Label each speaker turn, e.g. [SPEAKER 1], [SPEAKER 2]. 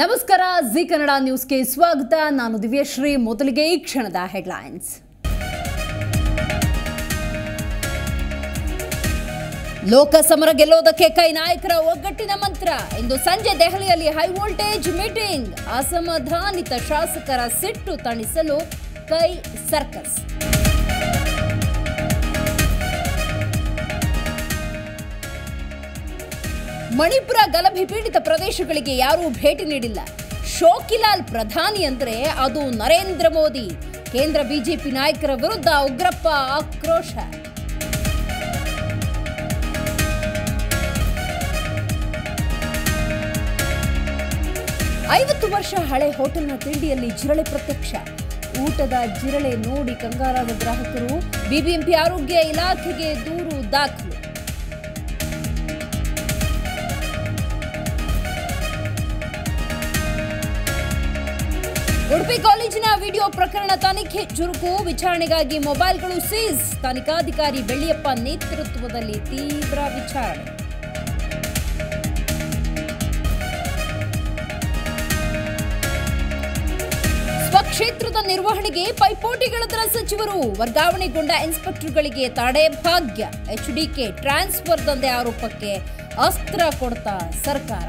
[SPEAKER 1] ನಮಸ್ಕಾರ, ಜಿ ಕನ್ನಡ ನ್ಯೂಸ್ಗೆ ಸ್ವಾಗತ. ನಾನು ದಿವ್ಯಶ್ರೀ, ಮೊದಲಿಗೆ ಈ ಕ್ಷಣದ ಹೆಡ್ಲೈನ್ಸ್. ಲೋಕಸಮರ ಗೆಲ್ಲೋದಕ್ಕೆ ಕೈ ನಾಯಕರ ಒಗ್ಗಟ್ಟಿನ ಮಂತ್ರ. ಇಂದು ಸಂಜೆ ದೆಹಲಿಯಲ್ಲಿ ಹೈ ವೋಲ್ಟೇಜ್ ಮೀಟಿಂಗ್. ಅಸಮಾಧಾನಿತ ಶಾಸಕರ ಸಿಟ್ಟು ತಣಿಸಲು ಕೈ ಸರ್ಕಸ್. ಮಣಿಪುರ ಗಲಭೆ ಪೀಡಿತ ಪ್ರದೇಶಗಳಿಗೆ ಯಾರೂ ಭೇಟಿ ನೀಡಿಲ್ಲ. ಶೋಕಿಲಾಲ್ ಪ್ರಧಾನಿ ಅಂದ್ರೆ ಅದು ನರೇಂದ್ರ ಮೋದಿ. ಕೇಂದ್ರ ಬಿಜೆಪಿ ನಾಯಕರ ವಿರುದ್ಧ ಉಗ್ರಪ್ಪ ಆಕ್ರೋಶ. ಐವತ್ತು ವರ್ಷ ಹಳೆ ಹೋಟೆಲ್ನ ತಿಂಡಿಯಲ್ಲಿ ಜಿರಳೆ ಪ್ರತ್ಯಕ್ಷ. ಊಟದ ಜಿರಳೆ ನೋಡಿ ಕಂಗಾರಾದ ಗ್ರಾಹಕರು. ಬಿಬಿಎಂಪಿ ಆರೋಗ್ಯ ಇಲಾಖೆಗೆ ದೂರು ದಾಖಲು. ಉಡುಪಿ ಕಾಲೇಜಿನ ವಿಡಿಯೋ ಪ್ರಕರಣ ತನಿಖೆ ಚುರುಕು. ವಿಚಾರಣೆಗಾಗಿ ಮೊಬೈಲ್ಗಳು ಸೀಸ್. ತನಿಖಾಧಿಕಾರಿ ಬೆಳ್ಳಿಯಪ್ಪ ನೇತೃತ್ವದಲ್ಲಿ ತೀವ್ರ ವಿಚಾರಣೆ. ಸ್ವಕ್ಷೇತ್ರದ ನಿರ್ವಹಣೆಗೆ ಪೈಪೋಟಿಗಳದರ ಸಚಿವರು. ವರ್ಗಾವಣೆಗೊಂಡ ಇನ್ಸ್ಪೆಕ್ಟರ್ಗಳಿಗೆ ತಡೆ ಭಾಗ್ಯ. ಎಚ್ಡಿಕೆ ಟ್ರಾನ್ಸ್ಫರ್ ದಂಧೆ ಆರೋಪಕ್ಕೆ ಅಸ್ತ್ರ ಕೊಡ್ತಾ ಸರ್ಕಾರ.